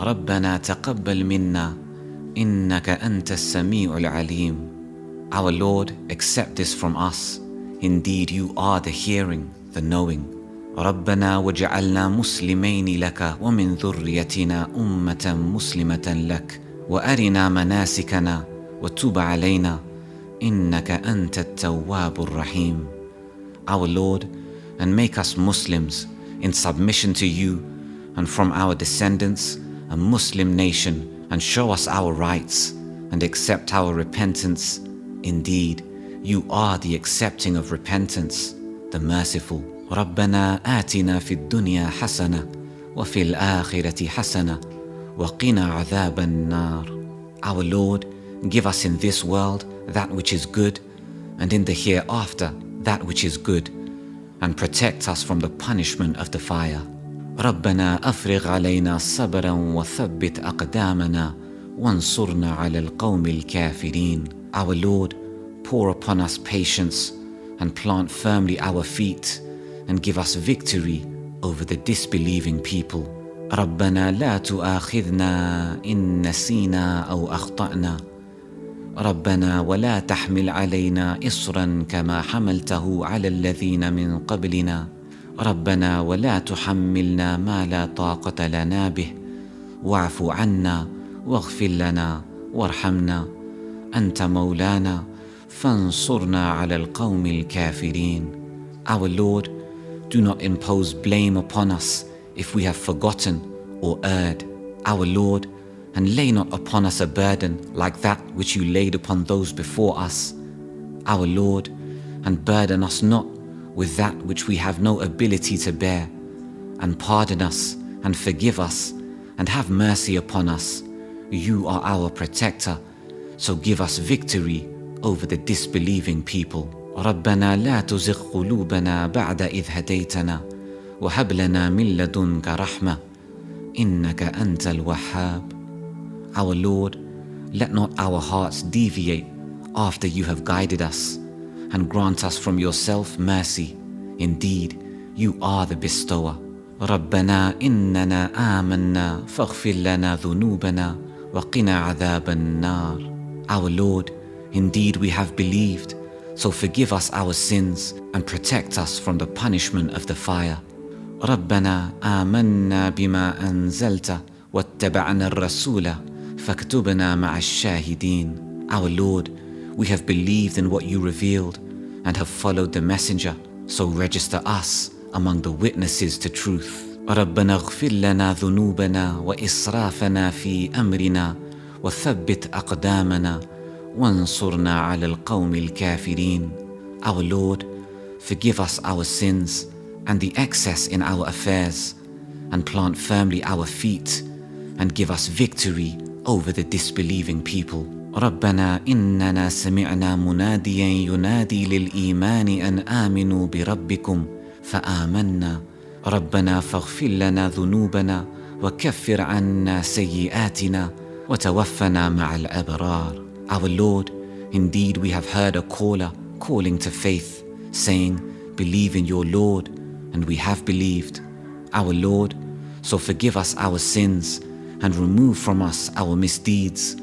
ربنا تقبل منا إنك أنت السميع العليم Our Lord, accept this from us. Indeed, you are the hearing, the knowing. ربنا وجعلنا مسلمين لك ومن ذريتنا أمة مسلمة لك وأرنا مناسكنا وتب علينا إنك أنت التواب الرحيم Our Lord, and make us Muslims in submission to you and from our descendants a Muslim nation and show us our rites and accept our repentance. Indeed, you are the accepting of repentance, the merciful. ربنا آتنا في الدنيا حسنة وفي الآخرة حسنة وقنا عذاب النار. Our Lord, give us in this world that which is good and in the hereafter that which is good and protect us from the punishment of the fire. ربنا أفرغ علينا صبرا وثبت أقدامنا وانصرنا على القوم الكافرين. Our Lord, pour upon us patience and plant firmly our feet and give us victory over the disbelieving people. ربنا لا تؤاخذنا إن نسينا أو أخطأنا ربنا ولا تحمل علينا إصرا كما حملته على الذين من قبلنا ربنا ولا تحملنا ما لا طاقة لنا به واعف عنا واغفر لنا وارحمنا أنت مولانا فانصرنا على القوم الكافرين Our Lord, do not impose blame upon us if we have forgotten or erred. Our Lord, and lay not upon us a burden like that which you laid upon those before us. Our Lord, and burden us not with that which we have no ability to bear, and pardon us and forgive us, and have mercy upon us. You are our protector, so give us victory over the disbelieving people. ربنا لا تزغ قلوبنا بعد إذ هديتنا وهب لنا من لدنك رحمة إنك أنت الوهاب Our Lord, let not our hearts deviate after you have guided us, and grant us from yourself mercy. Indeed, you are the bestower. ربنا إننا آمنا فاغفر لنا ذنوبنا وقنا عذاب النار. Our Lord, indeed we have believed, so forgive us our sins and protect us from the punishment of the fire. ربنا آمنا بما أنزلت واتبعنا الرسول فاكتبنا مع الشاهدين. Our Lord, we have believed in what you revealed and have followed the messenger, so register us among the witnesses to truth. ربنا اغفر لنا ذنوبنا وإسرافنا في أمرنا وثبت أقدامنا وانصرنا على القوم الكافرين. Our Lord, forgive us our sins and the excess in our affairs and plant firmly our feet and give us victory over the disbelieving people. ربنا إننا سمعنا مناديا ينادي للإيمان أن آمنوا بربكم فآمنا ربنا فاغفر لنا ذنوبنا وكفر عنا سيئاتنا وتوفنا مع الأبرار Our Lord, indeed we have heard a caller calling to faith, saying, Believe in your Lord, and we have believed. Our Lord, so forgive us our sins and remove from us our misdeeds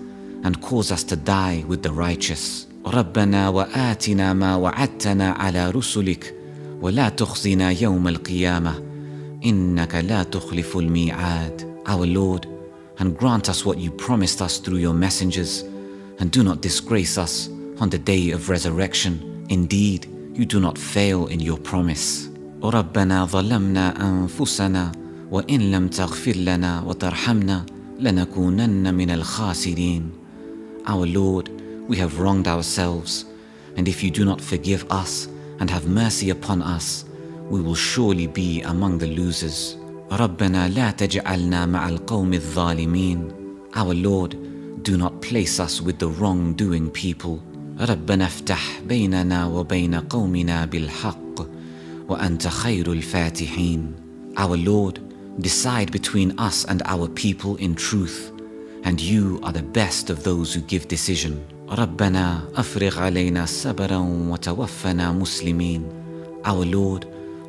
and cause us to die with the righteous. ربنا وآتنا ما وعدتنا على رسلك ولا تخزنا يوم القيامة إنك لا تخلف الميعاد. Our Lord, and grant us what you promised us through your messengers and do not disgrace us on the day of resurrection. Indeed, you do not fail in your promise. ربنا ظلمنا أنفسنا وإن لم تغفر لنا وترحمنا لنكونن من الخاسرين. Our Lord, we have wronged ourselves, and if you do not forgive us and have mercy upon us, we will surely be among the losers. ربنا لا تجعلنا مع القوم الظالمين. Our Lord, do not place us with the wrongdoing people. ربنا افتح بيننا وبين قومنا بالحق وأنت خير الفاتحين. Our Lord, decide between us and our people in truth, and you are the best of those who give decision. ربنا أفرغ علينا صبرا وتوفنا مسلمين. Our Lord,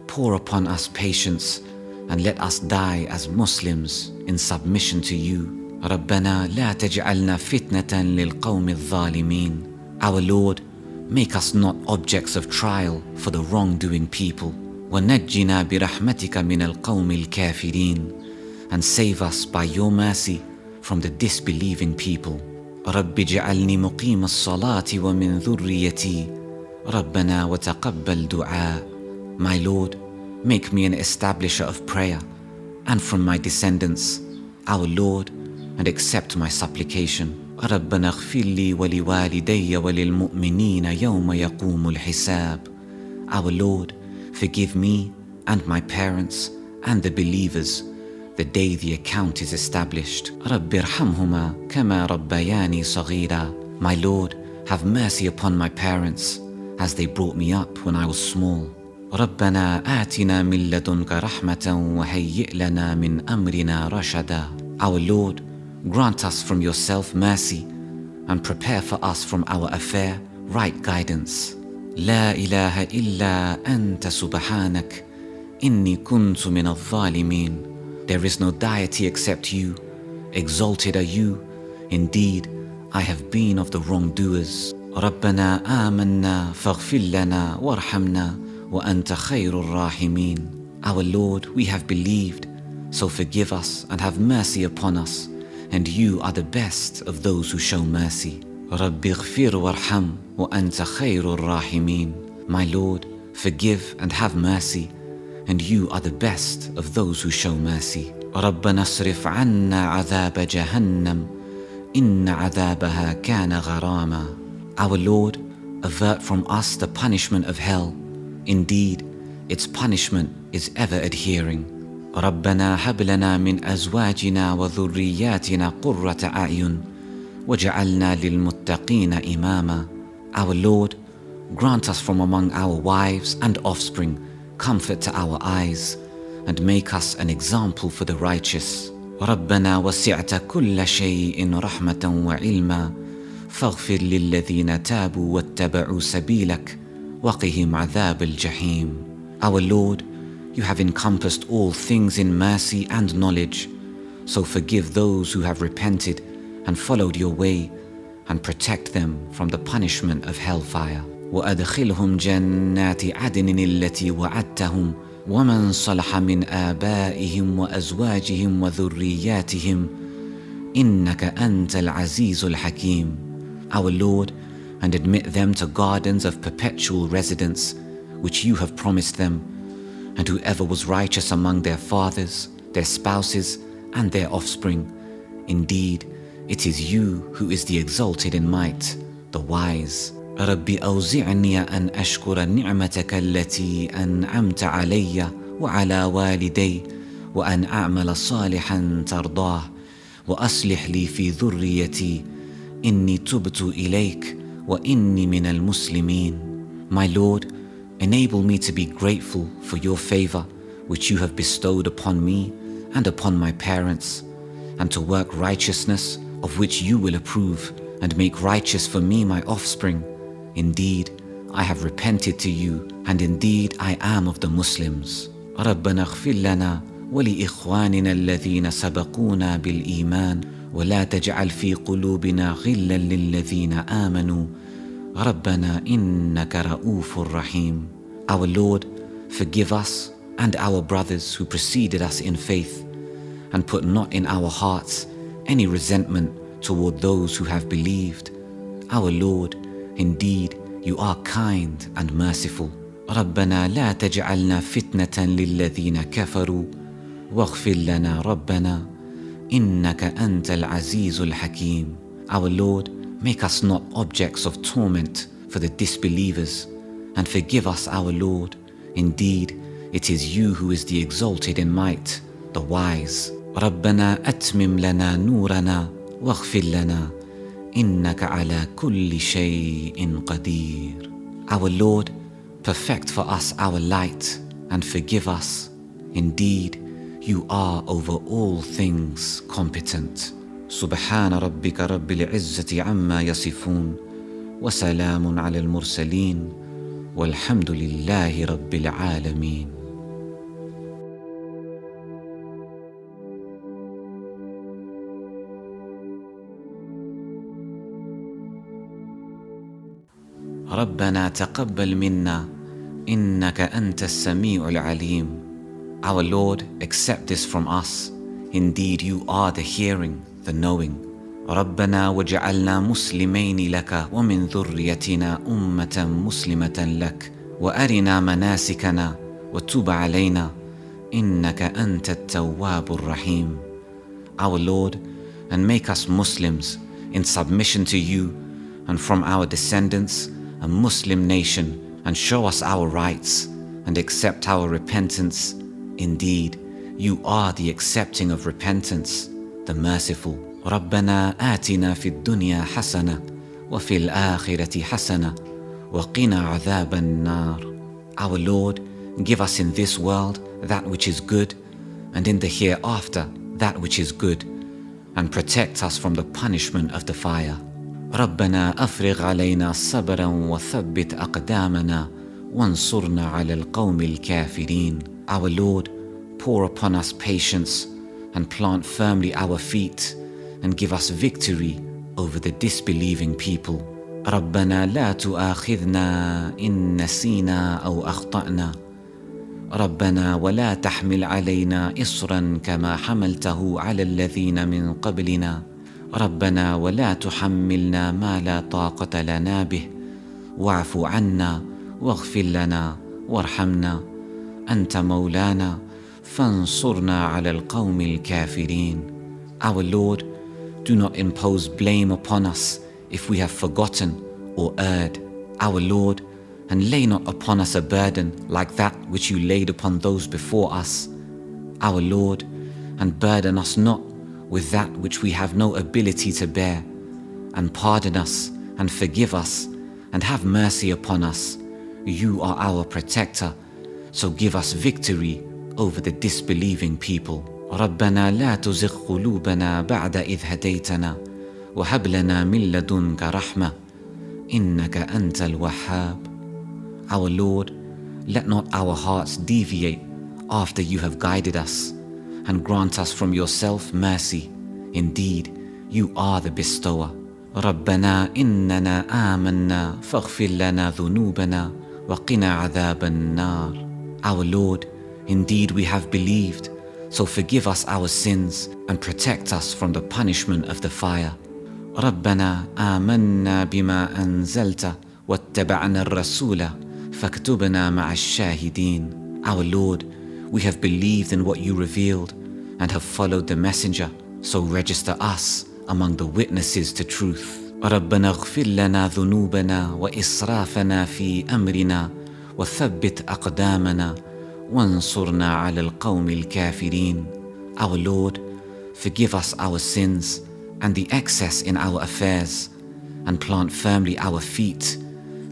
pour upon us patience and let us die as Muslims in submission to you. ربنا لا تجعلنا فتنة للقوم الظالمين. Our Lord, make us not objects of trial for the wrongdoing people. ونجنا برحمتك من القوم الكافرين and save us by your mercy from the disbelieving people. رب اجعلني مقيم الصلاة ومن ذريتي ربنا وتقبل دعاء My Lord, make me an establisher of prayer and from my descendants, our Lord, and accept my supplication. ربنا اغفر لي ولوالدي وللمؤمنين يوم يقوم الحساب. Our Lord, forgive me and my parents and the believers the day the account is established. رب ارحمهما كما ربياني صغيرا. My Lord, have mercy upon my parents as they brought me up when I was small. ربنا آتنا من لدنك رحمة وهيئ لنا من أمرنا رشدا. Our Lord, grant us from yourself mercy and prepare for us from our affair right guidance. لا إله إلا أنت سبحانك إني كنت من الظالمين. There is no deity except you. Exalted are you. Indeed, I have been of the wrongdoers. ربنا آمنا فاغفر لنا وارحمنا وأنت خير الراحمين. Our Lord, we have believed, so forgive us and have mercy upon us, and you are the best of those who show mercy. رب اغفر وارحم وأنت خير الراحمين. My Lord, forgive and have mercy, and you are the best of those who show mercy. ربنا اصرف عنا عذاب جهنم إن عذابها كان غراما. Our Lord, avert from us the punishment of hell. Indeed, its punishment is ever adhering. ربنا هب لنا من أزواجنا وذرياتنا قرة أعين وجعلنا للمتقين إماما. Our Lord, grant us from among our wives and offspring comfort to our eyes and make us an example for the righteous. ربنا وسعت كل شيء رحمة وعلما فاغفر للذين تابوا واتبعوا سبيلك وقهم عذاب الجحيم. Our Lord, you have encompassed all things in mercy and knowledge, so forgive those who have repented and followed your way and protect them from the punishment of hellfire. وأدخلهم جنات عدن التي وعدتهم ومن صلح من آبائهم وأزواجهم وذرياتهم إنك أنت العزيز الحكيم. Our Lord, and admit them to gardens of perpetual residence, which you have promised them, and whoever was righteous among their fathers, their spouses, and their offspring. Indeed, it is you who is the exalted in might, the wise. رب أوزعني أن أشكر نعمتك التي أنعمت علي وعلى والدي وأن أعمل صالحا ترضاه وأصلح لي في ذريتي إني تبت إليك وإني من المسلمين. My Lord, enable me to be grateful for your favor which you have bestowed upon me and upon my parents, and to work righteousness of which you will approve, and make righteous for me my offspring. Indeed, I have repented to you, and indeed I am of the Muslims. ربنا اغفر لنا ولإخواننا الذين سبقونا بالإيمان ولا تجعل في قلوبنا غلا للذين آمنوا ربنا إنك رؤوف رحيم Our Lord, forgive us and our brothers who preceded us in faith and put not in our hearts any resentment toward those who have believed. Our Lord, indeed, you are kind and merciful. ربنا لا تجعلنا فتنة للذين كفروا واغفر لنا ربنا إنك أنت العزيز الحكيم. Our Lord, make us not objects of torment for the disbelievers and forgive us, our Lord. Indeed, it is you who is the exalted in might, the wise. ربنا أتمم لنا نورنا واغفر لنا إنك على كل شيء قدير. Our Lord, perfect for us our light and forgive us. Indeed, you are over all things competent. سبحان ربك رب العزة عما يصفون وسلام على المرسلين والحمد لله رب العالمين ربنا تقبل منا إنك أنت السميع العليم Our Lord, accept this from us. Indeed, you are the hearing, the knowing. ربنا وجعلنا مسلمين لك ومن ذريتنا أمة مسلمة لك وأرنا مناسكنا وتب علينا إنك أنت التواب الرحيم Our Lord, and make us Muslims in submission to you and from our descendants a Muslim nation and show us our rites and accept our repentance. Indeed, you are the accepting of repentance, the merciful. ربنا آتنا في الدنيا حسنة وفي الآخرة حسنة وقنا عذاب النار. Our Lord, give us in this world that which is good and in the hereafter that which is good and protect us from the punishment of the fire. ربنا أفرغ علينا صبرا وثبت أقدامنا وانصرنا على القوم الكافرين. Our Lord, pour upon us patience and plant firmly our feet and give us victory over the disbelieving people. ربنا لا تؤاخذنا إن نسينا أو أخطأنا ربنا ولا تحمل علينا إصرا كما حملته على الذين من قبلنا ربنا ولا تحملنا ما لا طاقة لنا به واعف عنا واغفر لنا وارحمنا أنت مولانا فانصرنا على القوم الكافرين Our Lord, do not impose blame upon us if we have forgotten or erred. Our Lord, and lay not upon us a burden like that which you laid upon those before us. Our Lord, and burden us not with that which we have no ability to bear, and pardon us and forgive us, and have mercy upon us. You are our protector, so give us victory over the disbelieving people. ربنا لا تزغ قلوبنا بعد إذ هديتنا وهب لنا من لدنك رحمة إنك أنت الوهاب Our Lord, let not our hearts deviate after you have guided us and grant us from yourself mercy. Indeed, you are the bestower. ربنا إننا آمنا فاغفر لنا ذنوبنا وقنا عذاب النار. Our Lord, indeed we have believed, so forgive us our sins and protect us from the punishment of the fire. ربنا آمنا بما أنزلت واتبعنا الرسول فاكتبنا مع الشاهدين. Our Lord, we have believed in what you revealed and have followed the messenger, so register us among the witnesses to truth. ربنا اغفر لنا ذنوبنا وإسرافنا في أمرنا وثبت أقدامنا وانصرنا على القوم الكافرين. Our Lord, forgive us our sins and the excess in our affairs and plant firmly our feet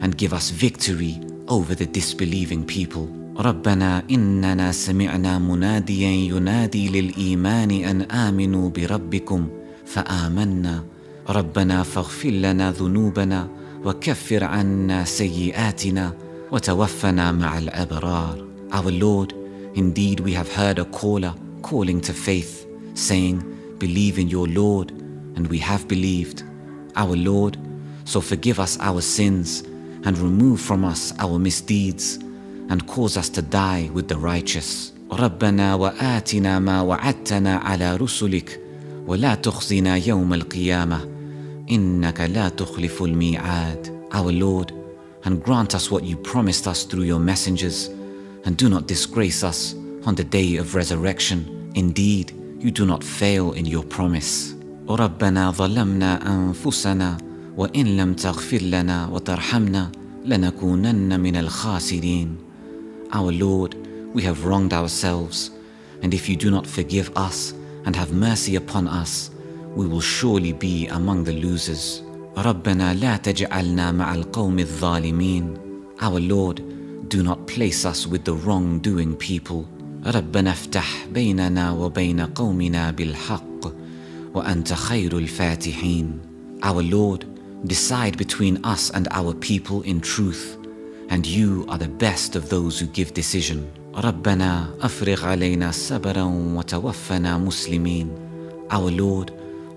and give us victory over the disbelieving people. ربنا إننا سمعنا مناديا ينادي للإيمان أن آمنوا بربكم فآمنا ربنا فاغفر لنا ذنوبنا وكفر عنا سيئاتنا وتوفنا مع الأبرار Our Lord, indeed we have heard a caller calling to faith, saying, Believe in your Lord, and we have believed. Our Lord, so forgive us our sins and remove from us our misdeeds and cause us to die with the righteous. ربنا وآتنا ما وعدتنا على رسلك ولا تخزنا يوم القيامة إنك لا تخلف الميعاد. Our Lord, and grant us what you promised us through your messengers and do not disgrace us on the day of resurrection. Indeed, you do not fail in your promise. ربنا ظلمنا أنفسنا وإن لم تغفر لنا وترحمنا لنكونن من الخاسرين. Our Lord, we have wronged ourselves, and if you do not forgive us and have mercy upon us, we will surely be among the losers. ربنا لا تجعلنا مع القوم الظالمين. Our Lord, do not place us with the wrongdoing people. ربنا افتح بيننا وبين قومنا بالحق وأنت خير الفاتحين. Our Lord, decide between us and our people in truth, and you are the best of those who give decision. ربنا أفرغ علينا صبرا وتوفنا مسلمين. Our Lord,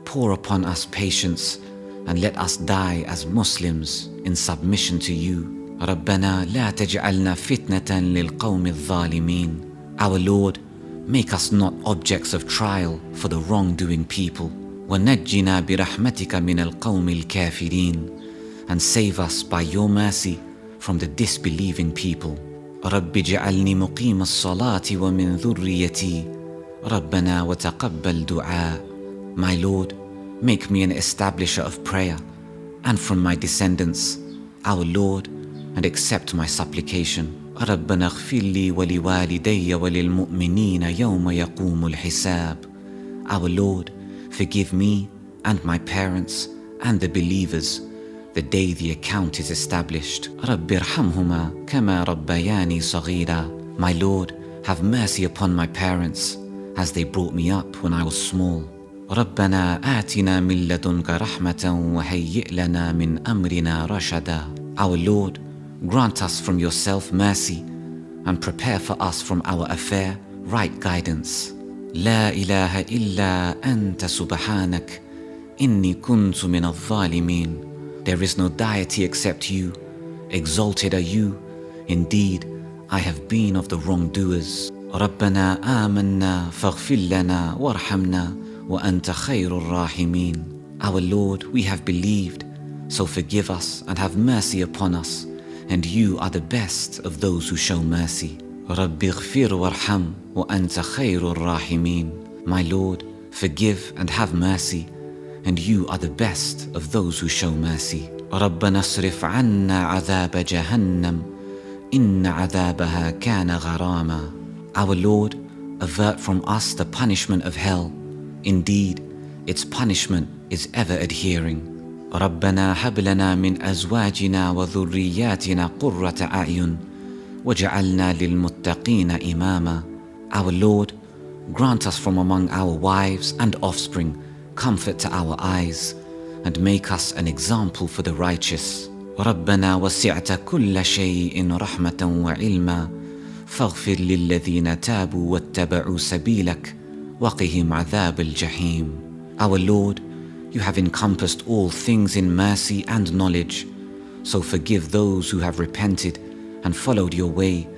pour upon us patience and let us die as Muslims in submission to you. ربنا لا تجعلنا فتنة للقوم الظالمين. Our Lord, make us not objects of trial for the wrongdoing people. ونجنا برحمتك من القوم الكافرين and save us by your mercy from the disbelieving people. رب اجعلني مقيم الصلاة ومن ذريتي ربنا وتقبل دعاء My Lord, make me an establisher of prayer and from my descendants, our Lord, and accept my supplication. ربنا اغفر لي ولوالدي وللمؤمنين يوم يقوم الحساب. Our Lord, forgive me and my parents and the believers the day the account is established. رب ارحمهما كما ربياني صغيرا. My Lord, have mercy upon my parents as they brought me up when I was small. ربنا آتنا من لدنك رحمة وهيئ لنا من أمرنا رشدا. Our Lord, grant us from yourself mercy and prepare for us from our affair right guidance. لا إله إلا أنت سبحانك إني كنت من الظالمين. There is no deity except you. Exalted are you. Indeed, I have been of the wrongdoers. ربنا آمنا فاغفر لنا وارحمنا وأنت خير الراحمين. Our Lord, we have believed, so forgive us and have mercy upon us, and you are the best of those who show mercy. رب اغفر وارحم وأنت خير الراحمين. My Lord, forgive and have mercy, and you are the best of those who show mercy. ربنا اصرف عنا عذاب جهنم إن عذابها كان غراما. Our Lord, avert from us the punishment of hell. Indeed, its punishment is ever adhering. ربنا هب لنا من أزواجنا وذرياتنا قرة أعين وجعلنا للمتقين إماما. Our Lord, grant us from among our wives and offspring comfort to our eyes and make us an example for the righteous. ربنا وسعت كل شيء رحمة وعلما فاغفر للذين تابوا واتبعوا سبيلك وقهم عذاب الجحيم. Our Lord, you have encompassed all things in mercy and knowledge, so forgive those who have repented and followed your way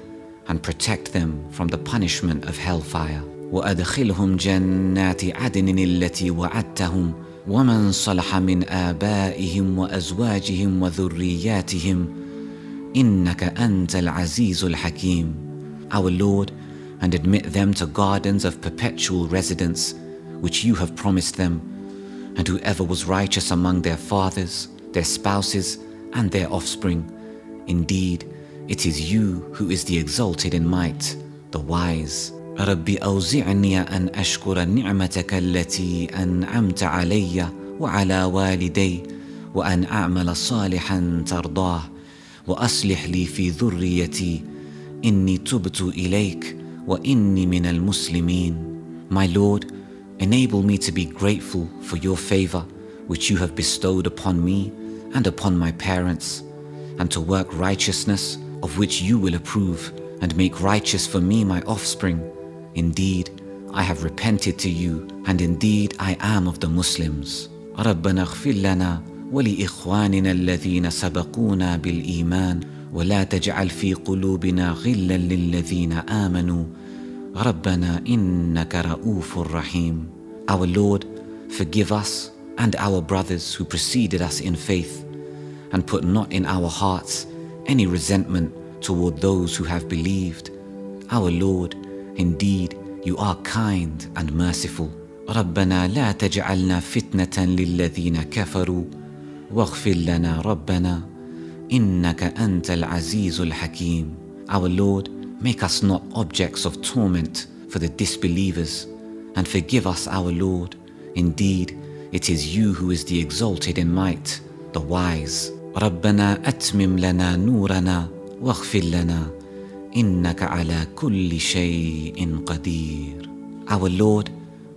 and protect them from the punishment of hellfire. وأدخلهم جنات عدن التي وعدتهم ومن صلح من آبائهم وأزواجهم وذرياتهم إنك أنت العزيز الحكيم. Our Lord, and admit them to gardens of perpetual residence, which you have promised them, and whoever was righteous among their fathers, their spouses, and their offspring. Indeed, it is you who is the exalted in might, the wise. رب أوزعني أن أشكر نعمتك التي أنعمت علي وعلى والدي وأن أعمل صالحا ترضاه وأصلح لي في ذريتي إني تبت إليك وإني من المسلمين. My Lord, enable me to be grateful for your favor which you have bestowed upon me and upon my parents, and to work righteousness of which you will approve, and make righteous for me my offspring. Indeed, I have repented to you, and indeed I am of the Muslims. ربنا اغفر لنا ولإخواننا الذين سبقونا بالإيمان ولا تجعل في قلوبنا غلا للذين آمنوا ربنا إنك رؤوف رحيم Our Lord, forgive us and our brothers who preceded us in faith and put not in our hearts any resentment toward those who have believed. Our Lord, indeed, you are kind and merciful. ربنا لا تجعلنا فتنة للذين كفروا واغفر لنا ربنا إنك أنت العزيز الحكيم. Our Lord, make us not objects of torment for the disbelievers and forgive us, our Lord. Indeed, it is you who is the exalted in might, the wise. ربنا أتمم لنا نورنا واغفر لنا إنك على كل شيء قدير. Our Lord,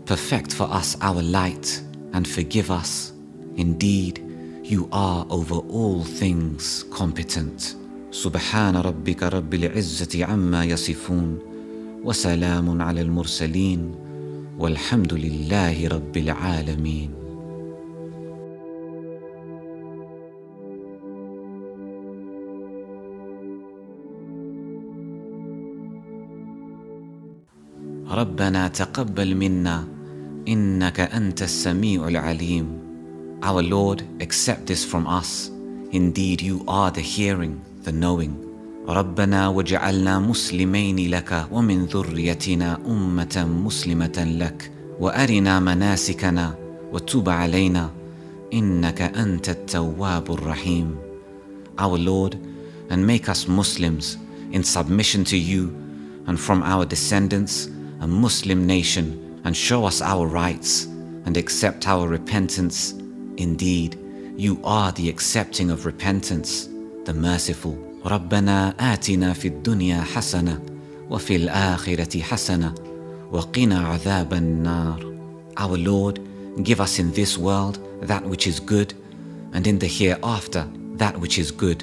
perfect for us our light and forgive us. Indeed, you are over all things competent. سبحان ربك رب العزة عما يصفون وسلام على المرسلين والحمد لله رب العالمين ربنا تقبل منا إنك أنت السميع العليم Our Lord, accept this from us. Indeed, you are the hearing, the knowing. ربنا وجعلنا مسلمين لك ومن ذريتنا أمة مسلمة لك وأرنا مناسكنا وتب علينا إنك أنت التواب الرحيم. Our Lord, and make us Muslims in submission to you and from our descendants a Muslim nation and show us our rites and accept our repentance. Indeed, you are the accepting of repentance, the merciful. ربنا آتنا في الدنيا حسنة وفي الآخرة حسنة وقنا عذاب النار. Our Lord, give us in this world that which is good and in the hereafter that which is good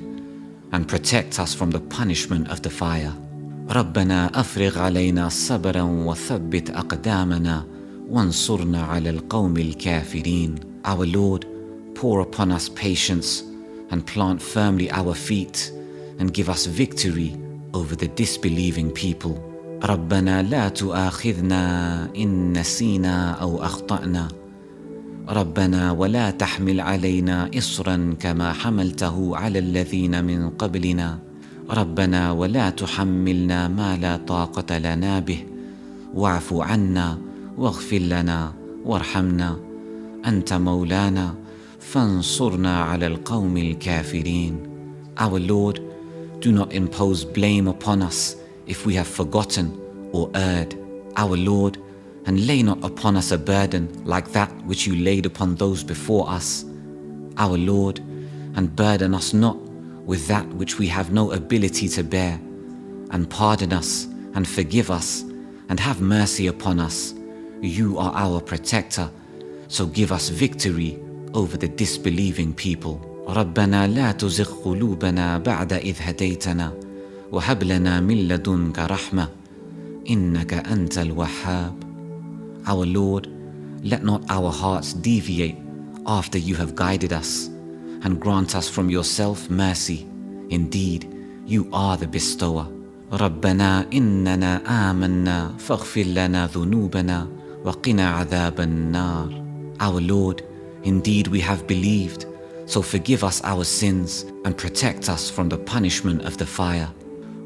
and protect us from the punishment of the fire. ربنا أفرغ علينا صبرا وثبت أقدامنا وانصرنا على القوم الكافرين. Our Lord, pour upon us patience and plant firmly our feet and give us victory over the disbelieving people. ربنا لا تؤاخذنا إن نسينا أو أخطأنا ربنا ولا تحمل علينا إصرا كما حملته على الذين من قبلنا ربنا ولا تحملنا ما لا طاقة لنا به واعف عنا واغفر لنا وارحمنا أنت مولانا فانصرنا على القوم الكافرين Our Lord, do not impose blame upon us if we have forgotten or erred. Our Lord, and lay not upon us a burden like that which you laid upon those before us. Our Lord, and burden us not with that which we have no ability to bear, and pardon us and forgive us and have mercy upon us. You are our protector, so give us victory over the disbelieving people. ربنا لا تزغ قلوبنا بعد إذ هديتنا وهب لنا من لدنك رحمة إنك أنت الوهاب our Lord, let not our hearts deviate after you have guided us, and grant us from yourself mercy. Indeed, you are the bestower. ربنا إننا آمنا فاغفر لنا ذنوبنا وقنا عذاب النار. Our Lord, indeed we have believed, so forgive us our sins and protect us from the punishment of the fire.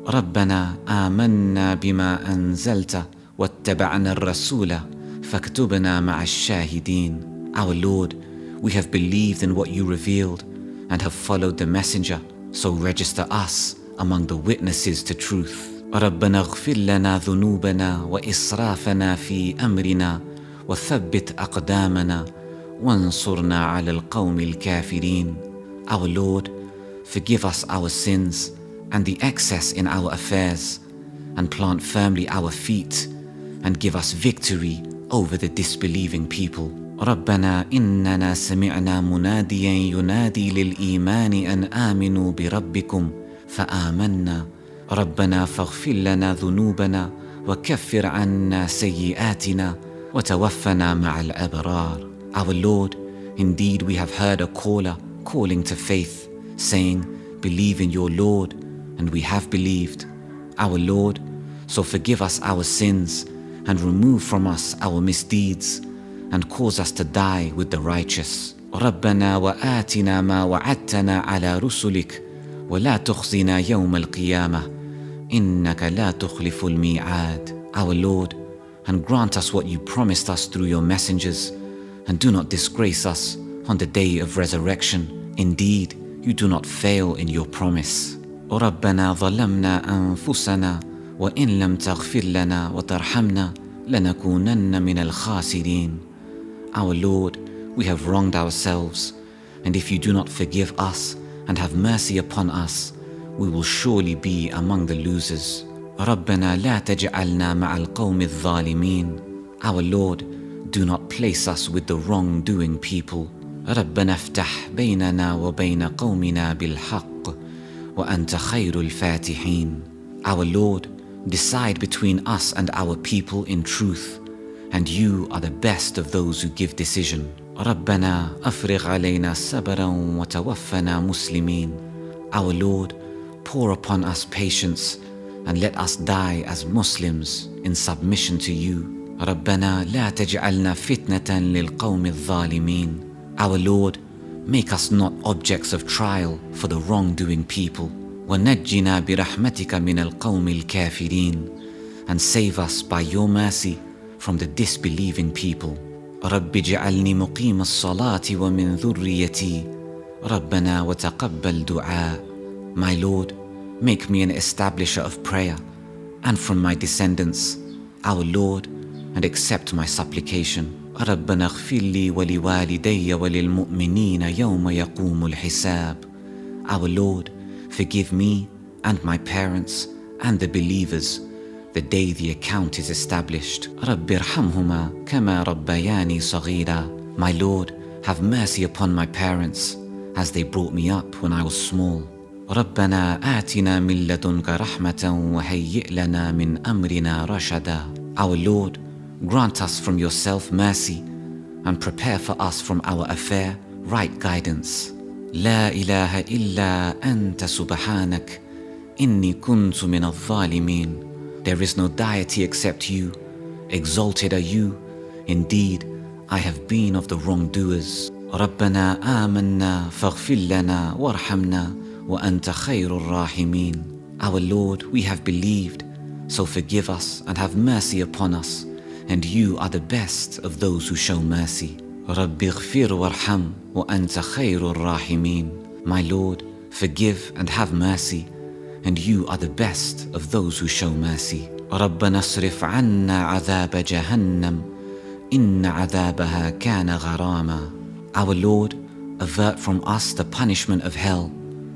ربنا آمنا بما أنزلت واتبعنا الرسول فاكتبنا مع الشاهدين Our Lord, we have believed in what you revealed and have followed the messenger, so register us among the witnesses to truth. ربنا اغفر لنا ذنوبنا وإسرافنا في أمرنا وثبت أقدامنا وانصرنا على القوم الكافرين. Our Lord, forgive us our sins and the excess in our affairs and plant firmly our feet and give us victory over the disbelieving people. ربنا إننا سمعنا مناديا ينادي للإيمان أن آمنوا بربكم فآمنا ربنا فاغفر لنا ذنوبنا وكفر عنا سيئاتنا وتوفنا مع الأبرار Our Lord, indeed we have heard a caller calling to faith, saying, Believe in your Lord, and we have believed. Our Lord, so forgive us our sins and remove from us our misdeeds and cause us to die with the righteous. ربنا وآتنا ما وعدتنا على رسلك ولا تخزنا يوم القيامة إنك لا تخلف الميعاد. Our Lord, and grant us what you promised us through your messengers, and do not disgrace us on the day of resurrection. Indeed, you do not fail in your promise. ربنا ظلمنا أنفسنا وإن لم تغفر لنا وترحمنا لنكونن من الخاسرين. Our Lord, we have wronged ourselves, and if you do not forgive us and have mercy upon us, we will surely be among the losers. ربنا لا تجعلنا مع القوم الظالمين. Our Lord, do not place us with the wrong-doing people. ربنا افتح بيننا وبين قومنا بالحق وأنت خير الفاتحين. Our Lord, decide between us and our people in truth, and you are the best of those who give decision. ربنا أفرغ علينا صبرا وتوفنا مسلمين. Our Lord, pour upon us patience and let us die as Muslims in submission to you. ربنا لا تجعلنا فتنة للقوم الظالمين. Our Lord, make us not objects of trial for the wrongdoing people. ونجنا برحمتك من القوم الكافرين and save us by your mercy from the disbelieving people. رب اجعلني مقيم الصلاة ومن ذريتي ربنا وتقبل دعاء My Lord, make me an establisher of prayer and from my descendants, our Lord, and accept my supplication. ربنا اغفر لي ولوالدي وللمؤمنين يوم يقوم الحساب. Our Lord, forgive me and my parents and the believers the day the account is established. رب ارحمهما كما ربياني صغيرا. My Lord, have mercy upon my parents as they brought me up when I was small. ربنا آتنا من لدنك رحمة وهيئ لنا من أمرنا رشدا. Our Lord, grant us from yourself mercy and prepare for us from our affair right guidance. لا إله إلا أنت سبحانك إني كنت من الظالمين. There is no deity except you. Exalted are you. Indeed, I have been of the wrongdoers. ربنا آمنا فاغفر لنا وارحمنا وأنت خير الراحمين. Our Lord, we have believed, so forgive us and have mercy upon us, and you are the best of those who show mercy. رب اغفر وارحم وأنت خير الراحمين. My Lord, forgive and have mercy, and you are the best of those who show mercy. ربنا اصرف عنا عذاب جهنم إن عذابها كان غراما. Our Lord, avert from us the punishment of hell.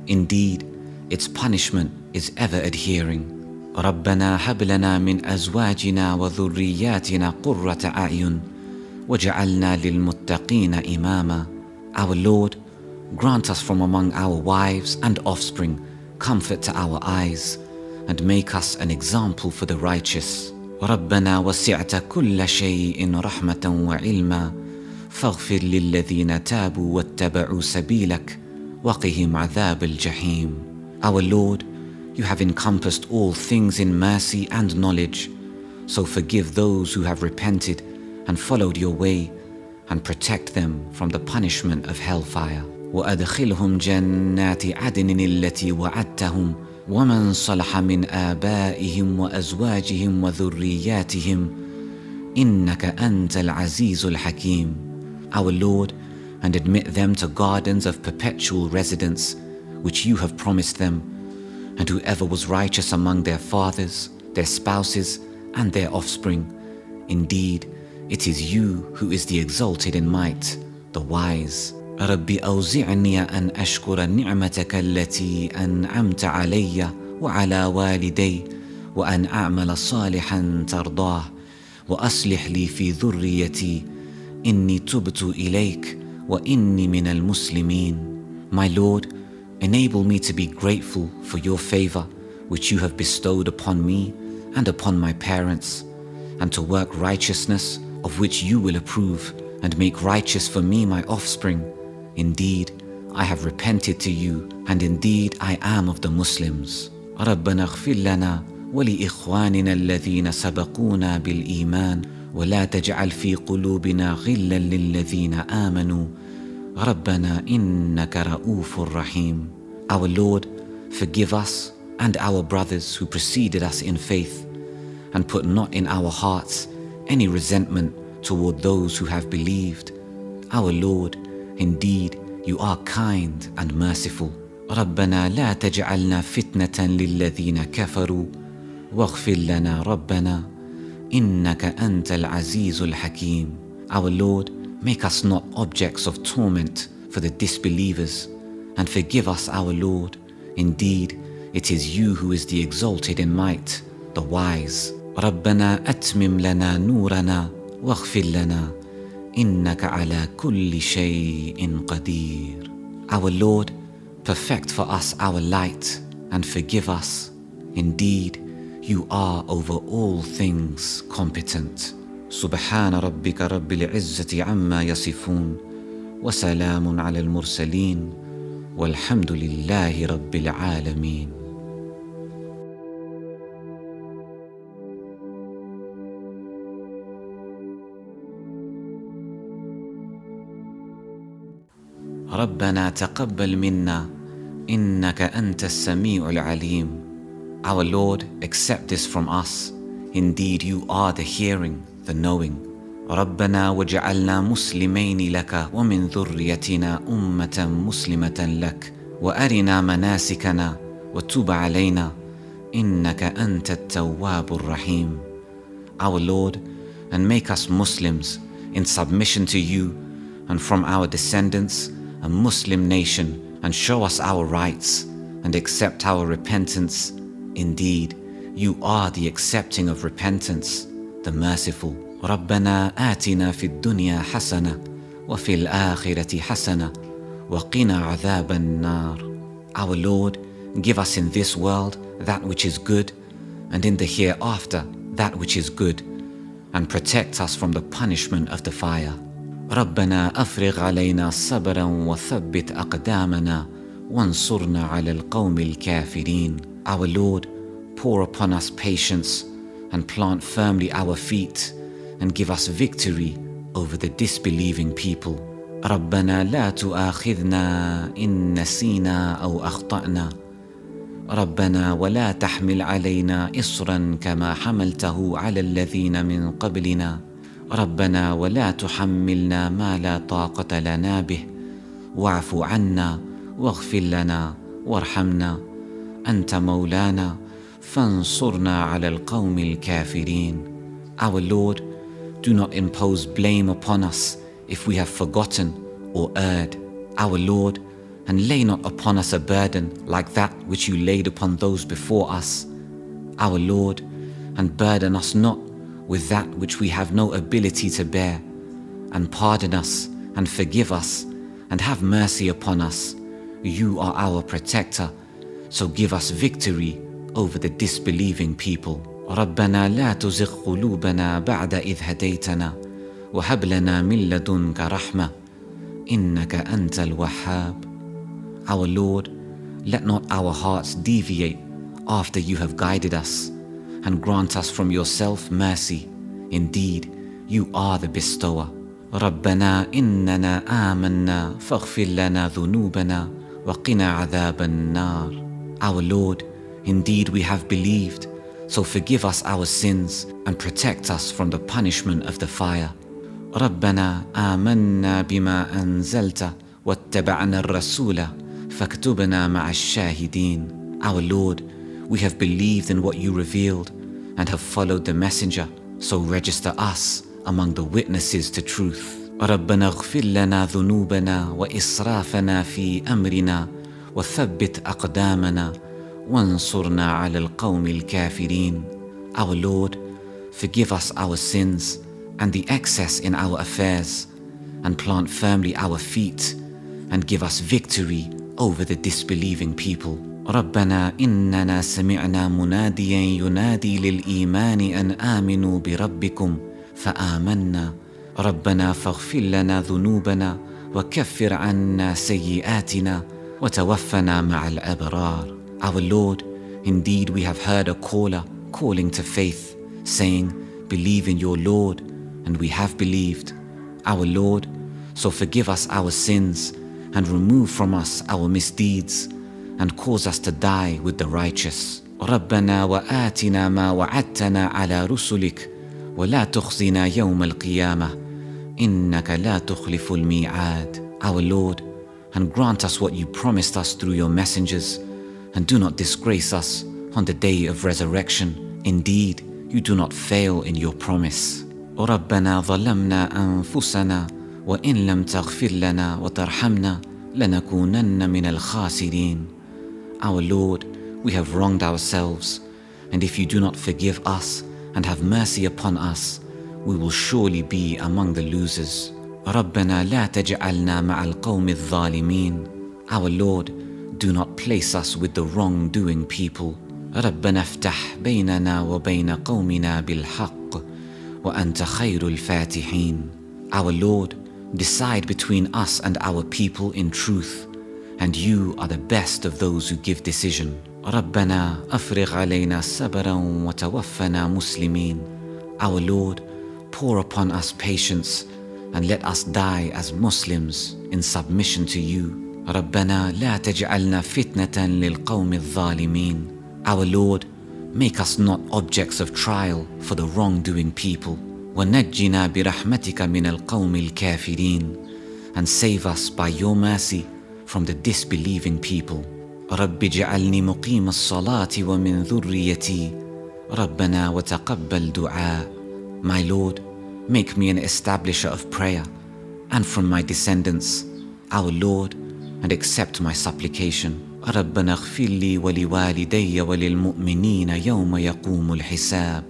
Indeed, its punishment is ever adhering. ربنا هب لنا من أزواجنا وذرياتنا قرة أعين وجعلنا للمتقين إماما. Our Lord, grant us from among our wives and offspring comfort to our eyes and make us an example for the righteous. ربنا وسعت كل شيء رحمة وعلما فاغفر للذين تابوا واتبعوا سبيلك وقهم عذاب الجحيم. Our Lord, you have encompassed all things in mercy and knowledge, so forgive those who have repented and followed your way and protect them from the punishment of hellfire. وأدخلهم جنات عدن التي وعدتهم ومن صلح من آبائهم وأزواجهم وذرياتهم إنك أنت العزيز الحكيم. Our Lord, and admit them to gardens of perpetual residence, which you have promised them, and whoever was righteous among their fathers, their spouses, and their offspring. Indeed, it is you who is the exalted in might, the wise. رب أوزعني أن أشكر نعمتك التي أنعمت علي وعلى والدي وأن أعمل صالحا ترضاه وأصلح لي في ذريتي إني تبت إليك وإني من المسلمين. My Lord, enable me to be grateful for your favor which you have bestowed upon me and upon my parents, and to work righteousness of which you will approve, and make righteous for me my offspring. Indeed, I have repented to you, and indeed I am of the Muslims. ربنا اغفر لنا ولإخواننا الذين سبقونا بالإيمان ولا تجعل في قلوبنا غلا للذين آمنوا ربنا إنك رؤوف رحيم Our Lord, forgive us and our brothers who preceded us in faith and put not in our hearts any resentment toward those who have believed. Our Lord, indeed, you are kind and merciful. ربنا لا تجعلنا فتنة للذين كفروا واغفر لنا ربنا إنك أنت العزيز الحكيم. Our Lord, make us not objects of torment for the disbelievers and forgive us, our Lord. Indeed, it is you who is the exalted in might, the wise. ربنا أتمم لنا نورنا واغفر لنا إنك على كل شيء قدير. Our Lord, perfect for us our light and forgive us. Indeed, you are over all things competent. سبحان ربك رب العزة عما يصفون وسلام على المرسلين والحمد لله رب العالمين ربنا تقبل منا إنك أنت السميع العليم Our Lord, accept this from us. Indeed, you are the hearing, the knowing. ربنا وجعلنا مسلمين لك ومن ذريتنا أمة مسلمة لك وأرنا مناسكنا وتب علينا إنك أنت التواب الرحيم Our Lord, and make us Muslims in submission to you and from our descendants a Muslim nation and show us our rites and accept our repentance. Indeed, you are the accepting of repentance, the merciful. ربنا آتنا في الدنيا حسنة وفي الآخرة حسنة وقنا عذاب النار. Our Lord, give us in this world that which is good and in the hereafter that which is good and protect us from the punishment of the fire. ربنا أفرغ علينا صبرا وثبت أقدامنا وانصرنا على القوم الكافرين. Our Lord, pour upon us patience and plant firmly our feet and give us victory over the disbelieving people. ربنا لا تؤاخذنا إن نسينا أو أخطأنا ربنا ولا تحمل علينا إصرا كما حملته على الذين من قبلنا ربنا ولا تحملنا ما لا طاقة لنا به واعف عنا واغفر لنا وارحمنا أنت مولانا فانصرنا على القوم الكافرين Our Lord, do not impose blame upon us if we have forgotten or erred. Our Lord, and lay not upon us a burden like that which you laid upon those before us. Our Lord, and burden us not with that which we have no ability to bear, and pardon us and forgive us, and have mercy upon us. You are our protector, so give us victory over the disbelieving people. ربنا لا تزغ قلوبنا بعد إذ هديتنا وهب لنا من لدنك رحمة إنك أنت الوهاب Our Lord, let not our hearts deviate after you have guided us, and grant us from yourself mercy. Indeed, you are the bestower. ربنا إننا آمنا فاغفر لنا ذنوبنا وقنا عذاب النار. Our Lord, indeed we have believed, so forgive us our sins and protect us from the punishment of the fire. ربنا آمنا بما أنزلت واتبعنا الرسول فاكتبنا مع الشاهدين. Our Lord, we have believed in what you revealed and have followed the messenger, so register us among the witnesses to truth. ربنا اغفر لنا ذنوبنا وإسرافنا في أمرنا وثبت أقدامنا وانصرنا على القوم الكافرين. Our Lord, forgive us our sins and the excess in our affairs and plant firmly our feet and give us victory over the disbelieving people. ربنا إننا سمعنا مناديا ينادي للإيمان أن آمنوا بربكم فآمنا ربنا فاغفر لنا ذنوبنا وكفر عنا سيئاتنا وتوفنا مع الأبرار. Our Lord, indeed we have heard a caller calling to faith, saying, Believe in your Lord, and we have believed. Our Lord, so forgive us our sins and remove from us our misdeeds and cause us to die with the righteous. ربنا وآتنا ما وعدتنا على رسلك ولا تخزنا يوم القيامة إنك لا تخلف الميعاد. Our Lord, and grant us what you promised us through your messengers, and do not disgrace us on the day of resurrection. Indeed, you do not fail in your promise. ربنا ظلمنا أنفسنا وإن لم تغفر لنا وترحمنا لنكونن من الخاسرين. Our Lord, we have wronged ourselves, and if you do not forgive us and have mercy upon us, we will surely be among the losers. ربنا لا تجعلنا مع القوم الظالمين. Our Lord, do not place us with the wrongdoing people. ربنا افتح بيننا وبين قومنا بالحق وأنت خير الفاتحين. Our Lord, decide between us and our people in truth, and you are the best of those who give decision. ربنا أفرغ علينا صبرا وتوفنا مسلمين. Our Lord, pour upon us patience and let us die as Muslims in submission to you. ربنا لا تجعلنا فتنة للقوم الظالمين. Our Lord, make us not objects of trial for the wrongdoing people. ونجنا برحمتك من القوم الكافرين and save us by your mercy from the disbelieving people. رب اجعلني مقيم الصلاة ومن ذريتي ربنا وتقبل دعاء My Lord, make me an establisher of prayer and from my descendants, our Lord, and accept my supplication. ربنا اغفر لي ولوالدي وللمؤمنين يوم يقوم الحساب.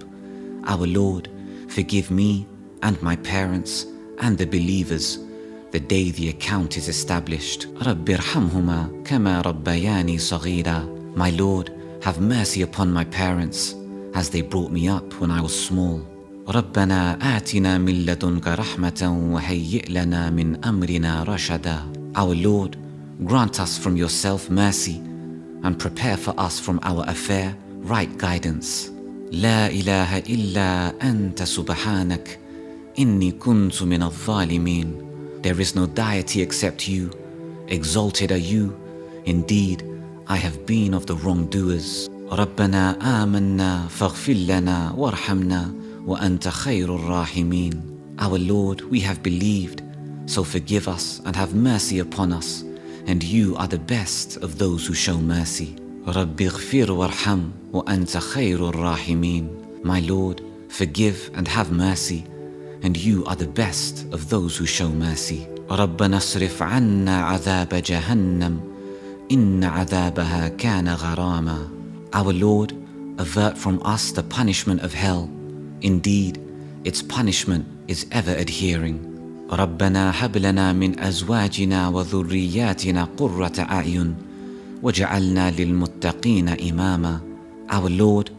Our Lord, forgive me and my parents and the believers the day the account is established. رب ارحمهما كما ربياني صغيرا. My Lord, have mercy upon my parents as they brought me up when I was small. ربنا آتنا من لدنك رحمة وهيئ لنا من أمرنا رشدا. Our Lord, grant us from yourself mercy and prepare for us from our affair right guidance. لا إله إلا أنت سبحانك إني كنت من الظالمين. There is no deity except you. Exalted are you. Indeed, I have been of the wrongdoers. ربنا آمنا فاغفر لنا وارحمنا وأنت خير الراحمين. Our Lord, we have believed, so forgive us and have mercy upon us, and you are the best of those who show mercy. رب اغفر وارحم وأنت خير الراحمين. My Lord, forgive and have mercy, and you are the best of those who show mercy. ربنا اصرف عنا عذاب جهنم إن عذابها كان غراما. Our Lord, avert from us the punishment of hell. Indeed, its punishment is ever adhering. ربنا هب لنا من أزواجنا وذرياتنا قرة أعين وجعلنا للمتقين إماما. Our Lord,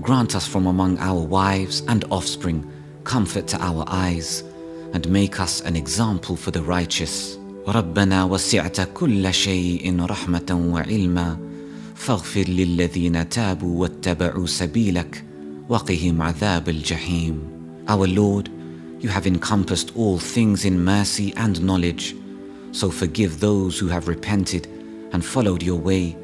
grant us from among our wives and offspring comfort to our eyes and make us an example for the righteous. ربنا وسعت كل شيء رحمة وعلما فاغفر للذين تابوا واتبعوا سبيلك وقهم عذاب الجحيم. Our Lord, you have encompassed all things in mercy and knowledge, so forgive those who have repented and followed your way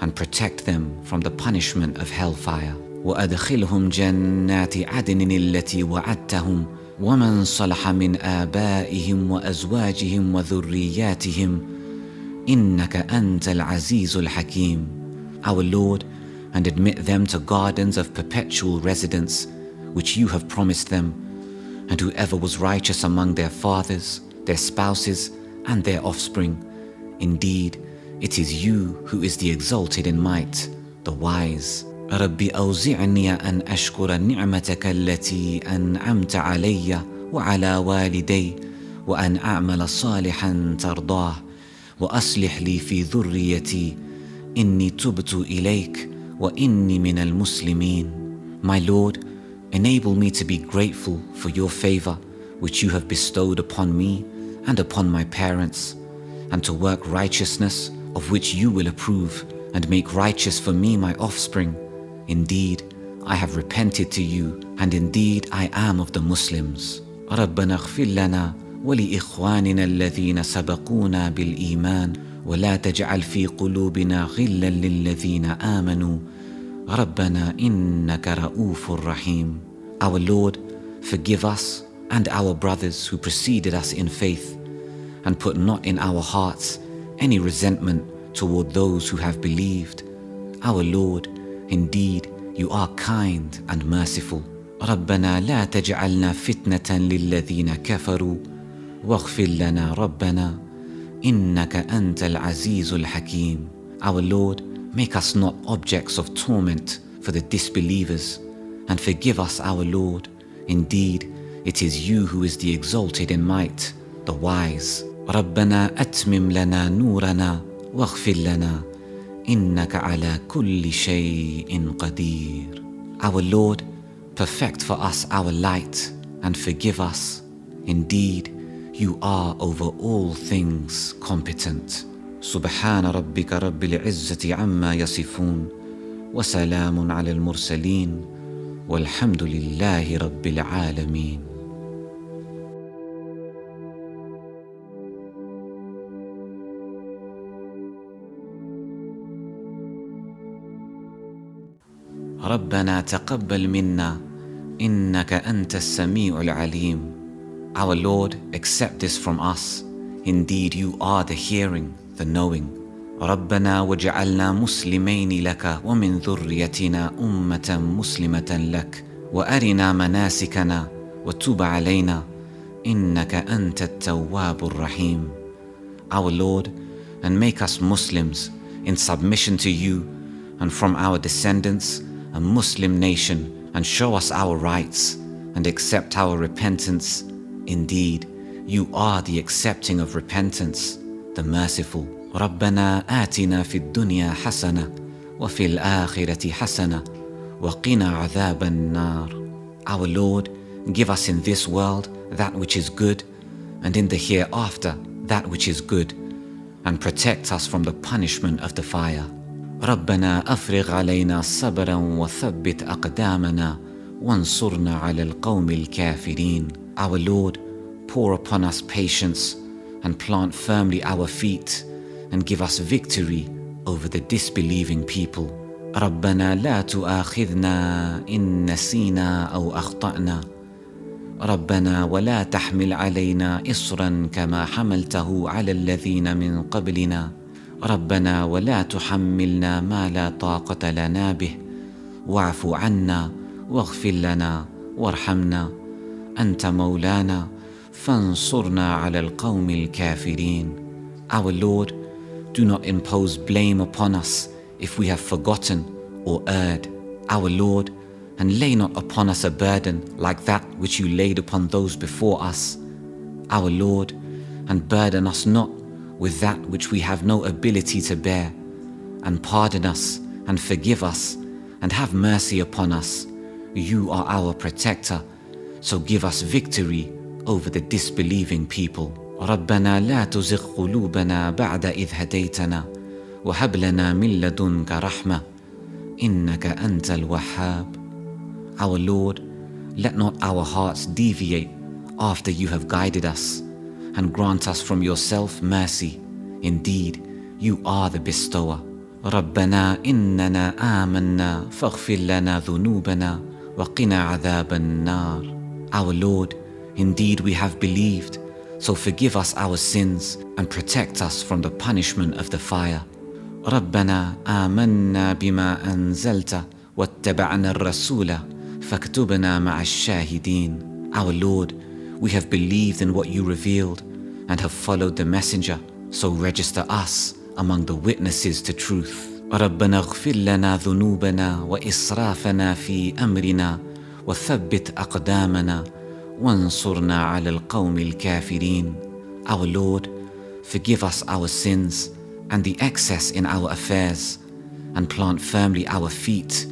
and protect them from the punishment of hellfire. وأدخلهم جنات عدن التي وعدتهم ومن صلح من آبائهم وأزواجهم وذرياتهم إنك أنت العزيز الحكيم. Our Lord, and admit them to gardens of perpetual residence, which you have promised them, and whoever was righteous among their fathers, their spouses, and their offspring. Indeed, it is you who is the exalted in might, the wise. رب أوزعني أن أشكر نعمتك التي أنعمت علي وعلى والدي وأن أعمل صالحا ترضاه وأصلح لي في ذريتي إني تبت إليك وإني من المسلمين. My Lord, enable me to be grateful for your favor which you have bestowed upon me and upon my parents, and to work righteousness of which you will approve, and make righteous for me my offspring. Indeed, I have repented to you, and indeed I am of the Muslims. ربنا اغفر لنا ولإخواننا الذين سبقونا بالإيمان ولا تجعل في قلوبنا غلا للذين آمنوا ربنا إنك رؤوف رحيم Our Lord, forgive us and our brothers who preceded us in faith and put not in our hearts any resentment toward those who have believed. Our Lord, indeed, you are kind and merciful. ربنا لا تجعلنا فتنة للذين كفروا واغفر لنا ربنا إنك أنت العزيز الحكيم. Our Lord, make us not objects of torment for the disbelievers and forgive us, our Lord. Indeed, it is you who is the exalted in might, the wise. ربنا أتمم لنا نورنا واغفر لنا إنك على كل شيء قدير. Our Lord, perfect for us our light and forgive us. Indeed, you are over all things competent. سبحان ربك رب العزة عما يصفون وسلام على المرسلين والحمد لله رب العالمين ربنا تقبل منا إنك أنت السميع العليم Our Lord, accept this from us. Indeed, you are the hearing, the knowing. ربنا وجعلنا مسلمين لك ومن ذريتنا أمة مسلمة لك وأرنا مناسكنا وتب علينا إنك أنت التواب الرحيم. Our Lord, and make us Muslims in submission to you and from our descendants a Muslim nation and show us our rites and accept our repentance. Indeed, you are the accepting of repentance, the merciful. ربنا آتنا في الدنيا حسنة وفي الآخرة حسنة وقنا عذاب النار. Our Lord, give us in this world that which is good and in the hereafter that which is good and protect us from the punishment of the fire. ربنا أفرغ علينا صبرا وثبت أقدامنا وانصرنا على القوم الكافرين. Our Lord, pour upon us patience and plant firmly our feet and give us victory over the disbelieving people. ربنا لا تؤاخذنا إن نسينا أو أخطأنا ربنا ولا تحمل علينا إصرا كما حملته على الذين من قبلنا ربنا ولا تحملنا ما لا طاقة لنا به واعف عنا واغفر لنا وارحمنا أنت مولانا فانصرنا على القوم الكافرين Our Lord, do not impose blame upon us if we have forgotten or erred. Our Lord, and lay not upon us a burden like that which you laid upon those before us. Our Lord, and burden us not with that which we have no ability to bear, and pardon us and forgive us, and have mercy upon us. You are our protector, so give us victory over the disbelieving people. ربنا لا تزغ قلوبنا بعد إذ هديتنا وهب لنا من لدنك رحمة إنك أنت الوهاب our Lord, let not our hearts deviate after you have guided us, and grant us from yourself mercy. Indeed, you are the bestower. ربنا إننا آمنا فاغفر لنا ذنوبنا وقنا عذاب النار. Our Lord, indeed we have believed, so forgive us our sins and protect us from the punishment of the fire. ربنا آمنا بما أنزلت واتبعنا الرسول فاكتبنا مع الشاهدين Our Lord, we have believed in what you revealed and have followed the messenger, so register us among the witnesses to truth. ربنا اغفر لنا ذنوبنا وإسرافنا في أمرنا وثبت أقدامنا وانصرنا على القوم الكافرين. Our Lord, forgive us our sins and the excess in our affairs, and plant firmly our feet,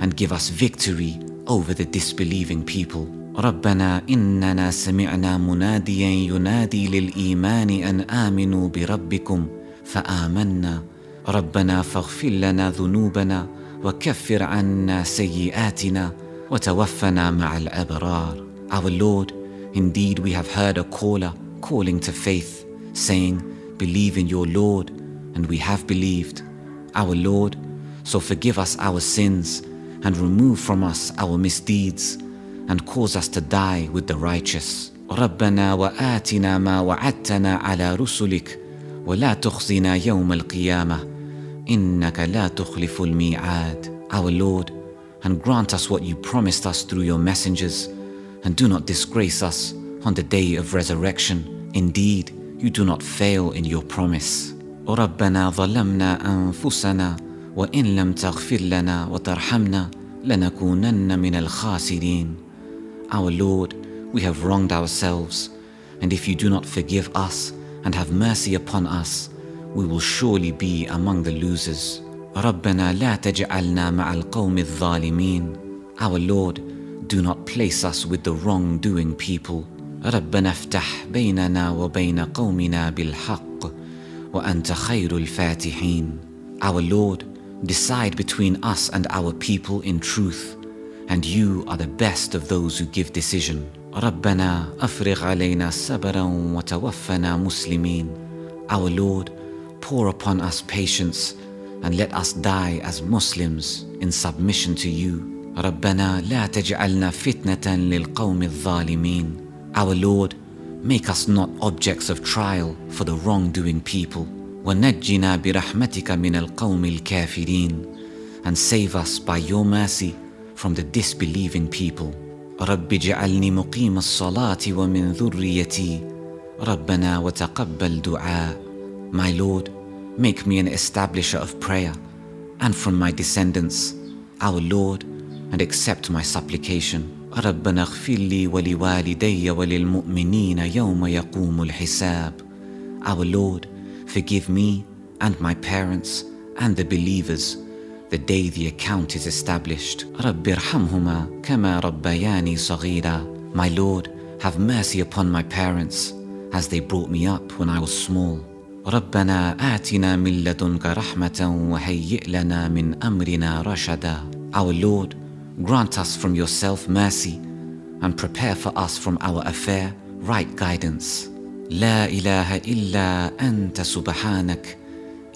and give us victory over the disbelieving people. ربنا إننا سمعنا مناديا ينادي للإيمان أن آمنوا بربكم فآمنا ربنا فاغفر لنا ذنوبنا وكفر عنا سيئاتنا وتوفنا مع الأبرار Our Lord, indeed we have heard a caller calling to faith, saying, Believe in your Lord, and we have believed. Our Lord, so forgive us our sins and remove from us our misdeeds and cause us to die with the righteous. ربنا وآتنا ما وعدتنا على رسلك ولا تخزنا يوم القيامة إنك لا تخلف الميعاد. Our Lord, and grant us what you promised us through your messengers, and do not disgrace us on the day of resurrection. Indeed, you do not fail in your promise. ربنا ظلمنا أنفسنا وإن لم تغفر لنا وترحمنا لنكونن من الخاسرين. Our Lord, we have wronged ourselves, and if you do not forgive us and have mercy upon us, we will surely be among the losers. ربنا لا تجعلنا مع القوم الظالمين. Our Lord, do not place us with the wrong-doing people. ربنا افتح بيننا وبين قومنا بالحق وأنت خير الفاتحين. Our Lord, decide between us and our people in truth, and you are the best of those who give decision. ربنا أفرغ علينا صبرا وتوفنا مسلمين. Our Lord, pour upon us patience and let us die as Muslims in submission to you. ربنا لا تجعلنا فتنة للقوم الظالمين. Our Lord, make us not objects of trial for the wrongdoing people. ونجنا برحمتك من القوم الكافرين and save us by your mercy from the disbelieving people. رب اجعلني مقيم الصلاة ومن ذريتي ربنا وتقبل دعاء. My Lord, make me an establisher of prayer and from my descendants, our Lord, and accept my supplication. ربنا اغفر لي ولوالدي وللمؤمنين يوم يقوم الحساب. Our Lord, forgive me and my parents and the believers the day the account is established. رب ارحمهما كما ربياني صغيرا. My Lord, have mercy upon my parents as they brought me up when I was small. ربنا آتنا من لدنك رحمة وهيئ لنا من أمرنا رشدا. Our Lord, grant us from yourself mercy and prepare for us from our affair right guidance. لا إله إلا أنت سبحانك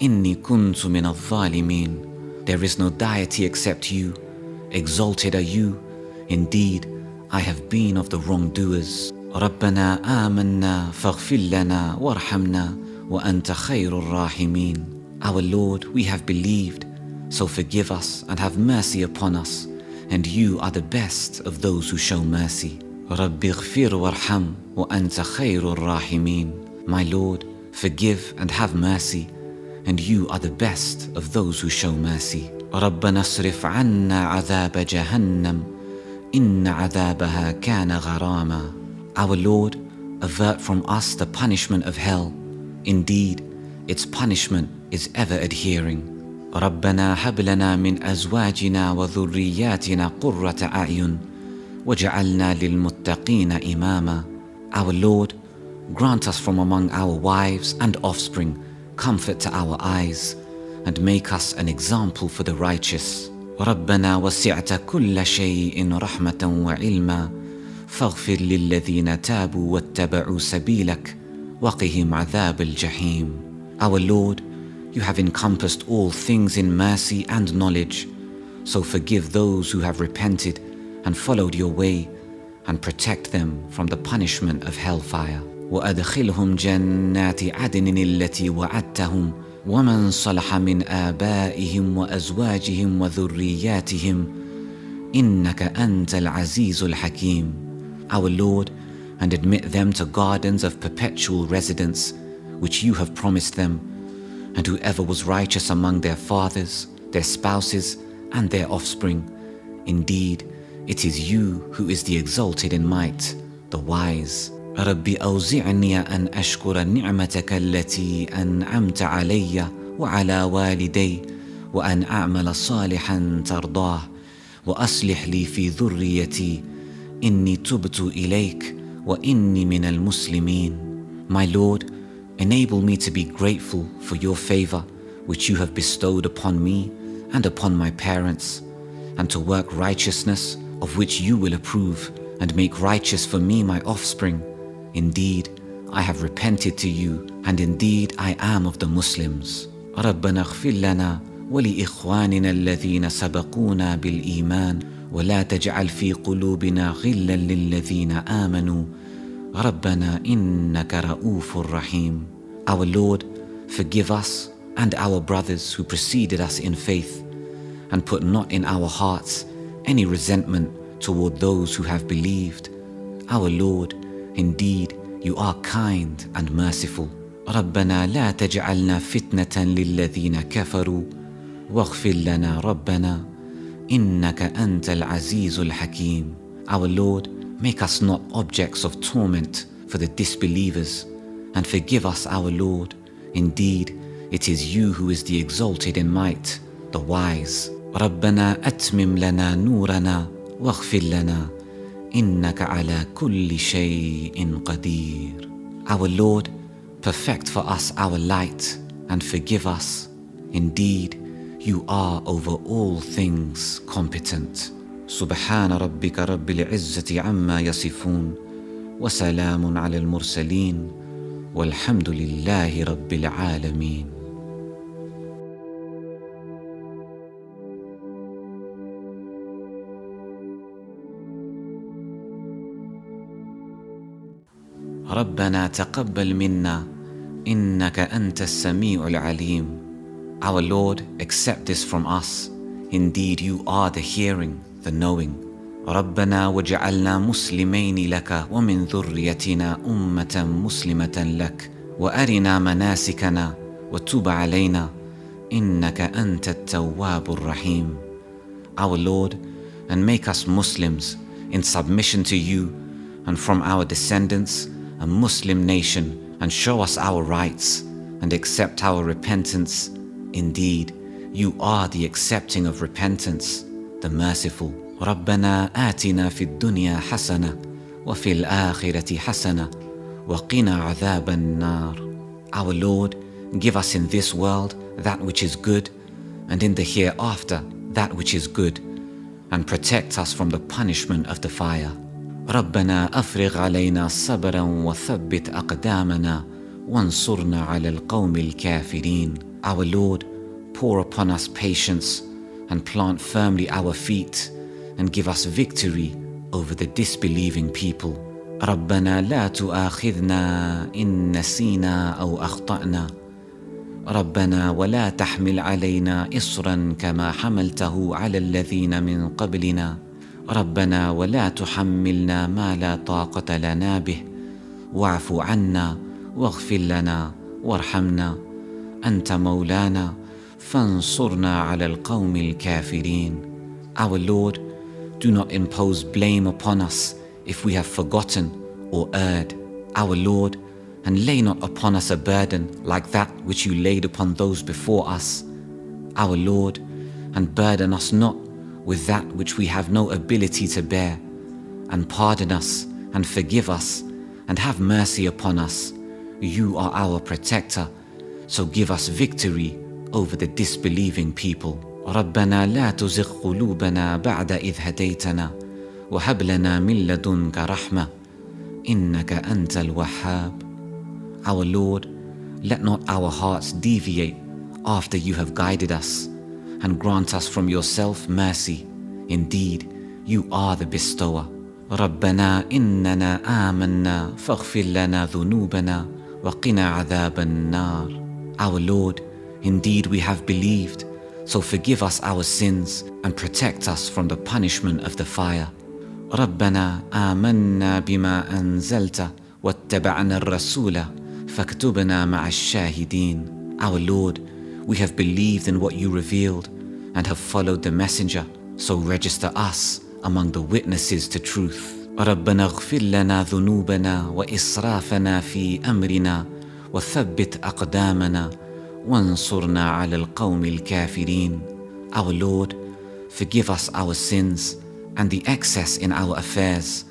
إني كنت من الظالمين. There is no deity except you. Exalted are you. Indeed, I have been of the wrongdoers. ربنا آمنا فاغفر لنا وارحمنا وأنت خير الراحمين. Our Lord, we have believed, so forgive us and have mercy upon us, and you are the best of those who show mercy. رب اغفر وارحم وأنت خير الراحمين. My Lord, forgive and have mercy, and you are the best of those who show mercy. ربنا اصرف عنا عذاب جهنم إن عذابها كان غراما. Our Lord, avert from us the punishment of hell. Indeed, its punishment is ever adhering. ربنا هب لنا من أزواجنا وذرياتنا قرة أعين وجعلنا للمتقين إماما. Our Lord, grant us from among our wives and offspring comfort to our eyes and make us an example for the righteous. ربنا وسعت كل شيء رحمة وعلما فاغفر للذين تابوا واتبعوا سبيلك وقهم عذاب الجحيم. Our Lord, you have encompassed all things in mercy and knowledge, so forgive those who have repented and followed your way and protect them from the punishment of hellfire. وأدخلهم جنات عدن التي وعدتهم ومن صلح من آبائهم وأزواجهم وذرياتهم إنك أنت العزيز الحكيم. Our Lord, and admit them to gardens of perpetual residence, which you have promised them, and whoever was righteous among their fathers, their spouses, and their offspring. Indeed, it is you who is the exalted in might, the wise. رب أوزعني أن أشكر نعمتك التي أنعمت علي وعلى والدي وأن أعمل صالحا ترضاه وأصلح لي في ذريتي إني تبت إليك وإني من المسلمين. My Lord, enable me to be grateful for your favor which you have bestowed upon me and upon my parents, and to work righteousness of which you will approve, and make righteous for me my offspring. Indeed, I have repented to you, and indeed I am of the Muslims. ربنا اغفر لنا ولإخواننا الذين سبقونا بالإيمان ولا تجعل في قلوبنا غلا للذين آمنوا ربنا إنك رؤوف رحيم Our Lord, forgive us and our brothers who preceded us in faith and put not in our hearts any resentment toward those who have believed. Our Lord, indeed, you are kind and merciful. ربنا لا تجعلنا فتنة للذين كفروا واغفر لنا ربنا إنك أنت العزيز الحكيم. Our Lord, make us not objects of torment for the disbelievers and forgive us, our Lord. Indeed, it is you who is the exalted in might, the wise. ربنا أتمم لنا نورنا واغفر لنا إنك على كل شيء قدير. Our Lord, perfect for us our light and forgive us. Indeed, you are over all things competent. سبحان ربك رب العزة عما يصفون وسلام على المرسلين والحمد لله رب العالمين ربنا تقبل منا إنك أنت السميع العليم Our Lord, accept this from us. Indeed, you are the hearing, the knowing. ربنا وجعلنا مسلمين لك ومن ذريتنا أمة مسلمة لك وأرنا مناسكنا وتب علينا إنك أنت التواب الرحيم Our Lord, and make us Muslims in submission to you and from our descendants a Muslim nation and show us our rites and accept our repentance. Indeed, you are the accepting of repentance, the merciful. ربنا آتنا في الدنيا حسنة وفي الآخرة حسنة وقنا عذاب النار. Our Lord, give us in this world that which is good and in the hereafter that which is good and protect us from the punishment of the fire. ربنا أفرغ علينا صبرا وثبت أقدامنا وانصرنا على القوم الكافرين. Our Lord, pour upon us patience and plant firmly our feet and give us victory over the disbelieving people. ربنا لا تؤاخذنا إن نسينا أو أخطأنا ربنا ولا تحمل علينا إصرا كما حملته على الذين من قبلنا ربنا ولا تحملنا ما لا طاقة لنا به واعف عنا واغفر لنا وارحمنا أنت مولانا فانصرنا على القوم الكافرين Our Lord, do not impose blame upon us if we have forgotten or erred. Our Lord, and lay not upon us a burden like that which you laid upon those before us. Our Lord, and burden us not with that which we have no ability to bear, and pardon us and forgive us, and have mercy upon us. You are our protector, so give us victory over the disbelieving people. ربنا لا تزغ قلوبنا بعد إذ هديتنا وهب لنا من لدنك رحمة إنك أنت الوهاب Our Lord, let not our hearts deviate after you have guided us, and grant us from yourself mercy. Indeed, you are the bestower. ربنا إننا آمنا فاغفر لنا ذنوبنا وقنا عذاب النار. Our Lord, indeed we have believed, so forgive us our sins and protect us from the punishment of the fire. ربنا آمنا بما أنزلت واتبعنا الرسول فاكتبنا مع الشاهدين. Our Lord, we have believed in what you revealed and have followed the messenger, so register us among the witnesses to truth. ربنا اغفر لنا ذنوبنا وإسرافنا في أمرنا وثبت أقدامنا وانصرنا على القوم الكافرين. Our Lord, forgive us our sins and the excess in our affairs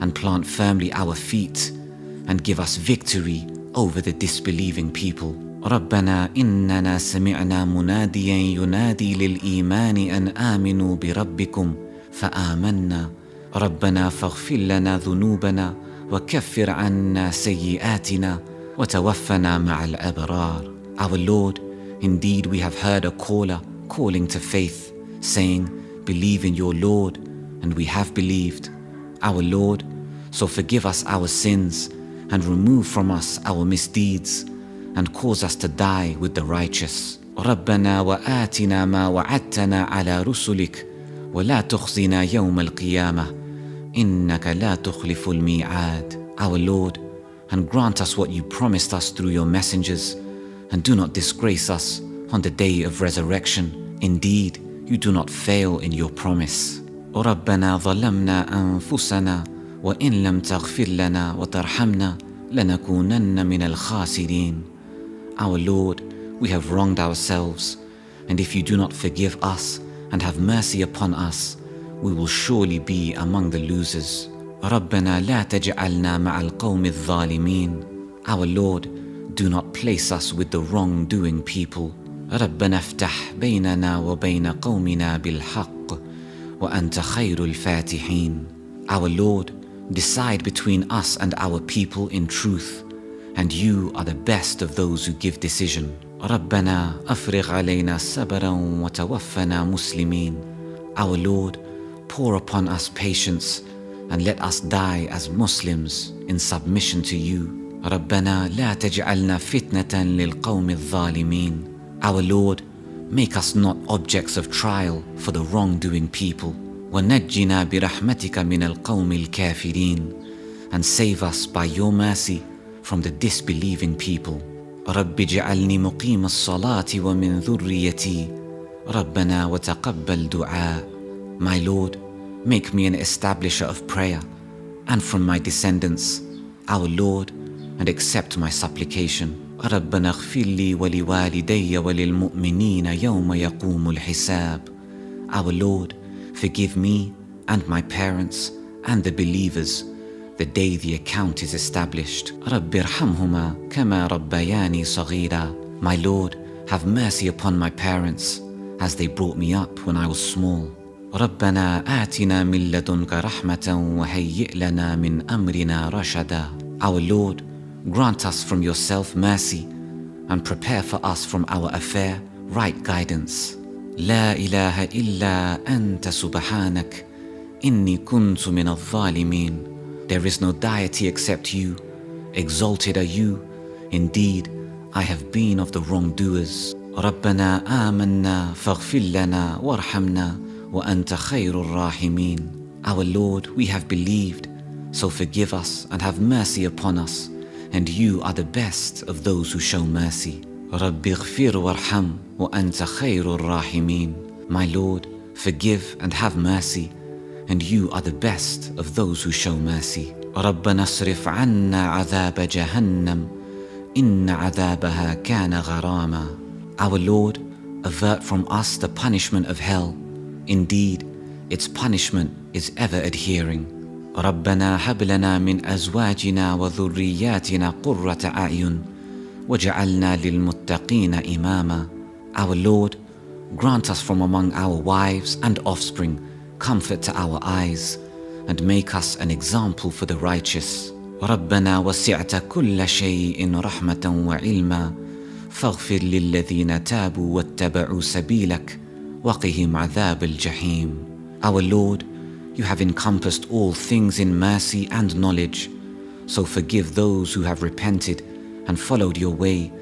and plant firmly our feet and give us victory over the disbelieving people. ربنا إننا سمعنا مناديا ينادي للإيمان أن آمنوا بربكم فآمنا ربنا فاغفر لنا ذنوبنا وكفر عنا سيئاتنا وتوفنا مع الأبرار Our Lord, indeed we have heard a caller calling to faith, saying, Believe in your Lord, and we have believed. Our Lord, so forgive us our sins and remove from us our misdeeds and cause us to die with the righteous. ربنا وآتنا ما وعدتنا على رسلك ولا تخزنا يوم القيامة إنك لا تخلف الميعاد. Our Lord, and grant us what you promised us through your messengers and do not disgrace us on the day of resurrection. Indeed, you do not fail in your promise. ربنا ظلمنا أنفسنا وإن لم تغفر لنا وترحمنا لنكونن من الخاسرين. Our Lord, we have wronged ourselves, and if you do not forgive us and have mercy upon us, we will surely be among the losers. ربنا لا تجعلنا مع القوم الظالمين. Our Lord, do not place us with the wrongdoing people. ربنا افتح بيننا وبين قومنا بالحق وأنت خير الفاتحين. Our Lord, decide between us and our people in truth, and you are the best of those who give decision. ربنا أفرغ علينا صبرا وتوفنا مسلمين. Our Lord, pour upon us patience and let us die as Muslims in submission to you. ربنا لا تجعلنا فتنة للقوم الظالمين. Our Lord, make us not objects of trial for the wrongdoing people. ونجنا برحمتك من القوم الكافرين and save us by your mercy from the disbelieving people. رب اجعلني مقيم الصلاة ومن ذريتي ربنا وتقبل دعاء My Lord, make me an establisher of prayer and from my descendants, our Lord, and accept my supplication. ربنا اغفر لي ولوالدي وللمؤمنين يوم يقوم الحساب. Our Lord, forgive me and my parents and the believers the day the account is established. رب ارحمهما كما ربياني صغيرا. My Lord, have mercy upon my parents as they brought me up when I was small. ربنا آتنا من لدنك رحمة وهيئ لنا من أمرنا رشدا. Our Lord, grant us from yourself mercy and prepare for us from our affair right guidance. لا إله إلا أنت سبحانك إني كنت من الظالمين. There is no deity except you. Exalted are you. Indeed, I have been of the wrongdoers. ربنا آمنا فاغفر لنا وارحمنا وأنت خير الراحمين. Our Lord, we have believed, so forgive us and have mercy upon us, and you are the best of those who show mercy. رب اغفر وارحم وأنت خير الراحمين. My Lord, forgive and have mercy, and you are the best of those who show mercy. ربنا اصرف عنا عذاب جهنم إن عذابها كان غراما. Our Lord, avert from us the punishment of hell. Indeed, its punishment is ever adhering. ربنا هب لنا من أزواجنا وذرياتنا قرة أعين وجعلنا للمتقين إماما. Our Lord, grant us from among our wives and offspring comfort to our eyes and make us an example for the righteous. ربنا وسعت كل شيء رحمة وعلما فاغفر للذين تابوا واتبعوا سبيلك وقهم عذاب الجحيم. Our Lord, you have encompassed all things in mercy and knowledge, so forgive those who have repented and followed your way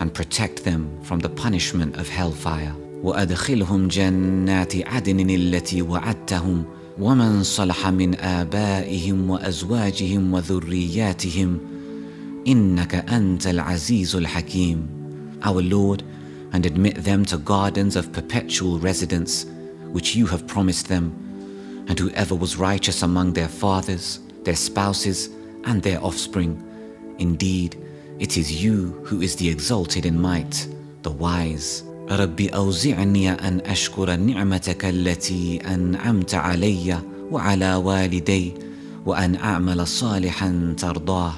and protect them from the punishment of hellfire. وأدخلهم جنات عدن التي وعدتهم ومن صلح من آبائهم وأزواجهم وذرياتهم إنك أنت العزيز الحكيم. Our Lord, and admit them to gardens of perpetual residence, which you have promised them, and whoever was righteous among their fathers, their spouses, and their offspring. Indeed, it is you who is the exalted in might, the wise. رب أوزعني أن أشكر نعمتك التي أنعمت علي وعلى والدي وأن أعمل صالحا ترضاه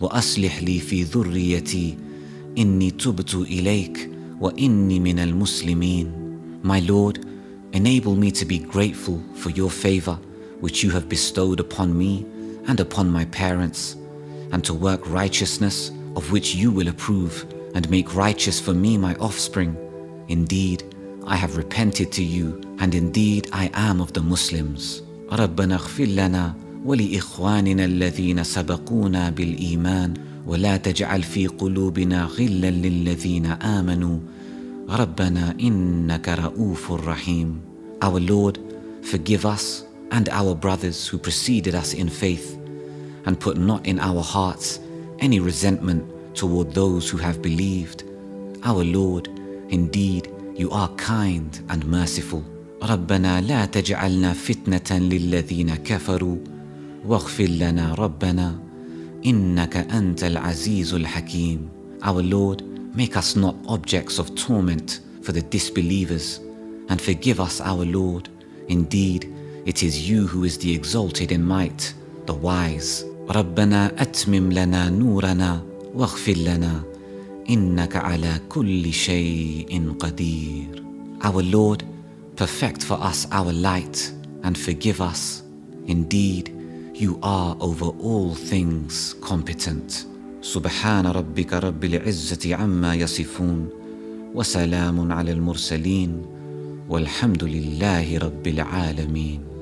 وأصلح لي في ذريتي إني تبت إليك وإني من المسلمين. My Lord, enable me to be grateful for your favor which you have bestowed upon me and upon my parents, and to work righteousness of which you will approve, and make righteous for me my offspring. Indeed, I have repented to you, and indeed I am of the Muslims. ربنا اغفر لنا ولإخواننا الذين سبقونا بالإيمان ولا تجعل في قلوبنا غلا للذين آمنوا ربنا إنك رؤوف رحيم Our Lord, forgive us and our brothers who preceded us in faith and put not in our hearts any resentment toward those who have believed. Our Lord, indeed, you are kind and merciful. ربنا لا تجعلنا فتنة للذين كفروا واغفر لنا ربنا إنك أنت العزيز الحكيم. Our Lord, make us not objects of torment for the disbelievers and forgive us, our Lord. Indeed, it is you who is the exalted in might, the wise. ربنا أتمم لنا نورنا واغفر لنا إنك على كل شيء قدير. Our Lord, perfect for us our light and forgive us. Indeed, you are over all things competent. سبحان ربك رب العزة عما يصفون وسلام على المرسلين والحمد لله رب العالمين